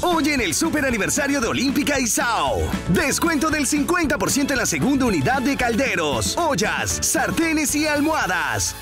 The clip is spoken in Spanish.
Hoy en el super aniversario de Olímpica y Descuento del 50% en la segunda unidad de calderos, ollas, sartenes y almohadas.